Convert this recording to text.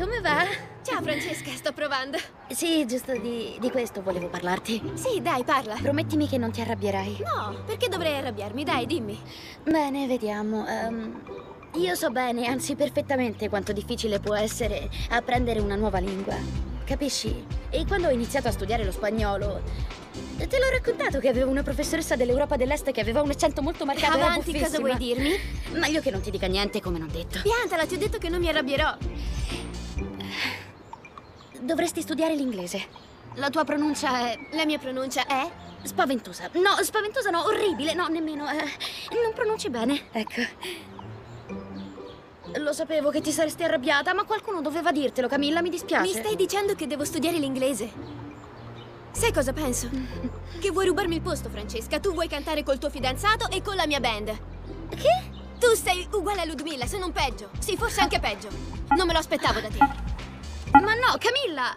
come va? Ciao Francesca, sto provando. Sì, giusto di, di questo volevo parlarti. Sì, dai, parla. Promettimi che non ti arrabbierai. No, perché dovrei arrabbiarmi? Dai, dimmi. Bene, vediamo. Ehm, io so bene, anzi perfettamente, quanto difficile può essere apprendere una nuova lingua. Capisci? E quando ho iniziato a studiare lo spagnolo, te l'ho raccontato che avevo una professoressa dell'Europa dell'Est che aveva un accento molto marcato. Avanti, cosa vuoi dirmi? Meglio che non ti dica niente, come non detto. Piantala, ti ho detto che non mi arrabbierò. Dovresti studiare l'inglese. La tua pronuncia è La mia pronuncia è... spaventosa. No, spaventosa no, orribile. No, nemmeno. eh, non pronunci bene. Ecco. Lo sapevo che ti saresti arrabbiata, ma qualcuno doveva dirtelo, Camilla, mi dispiace. Mi stai dicendo che devo studiare l'inglese? Sai cosa penso? Che vuoi rubarmi il posto, Francesca. Tu vuoi cantare col tuo fidanzato e con la mia band. Che? Tu sei uguale a Ludmilla, se non peggio. Sì, forse anche peggio. Non me lo aspettavo da te. Ma no, Camilla!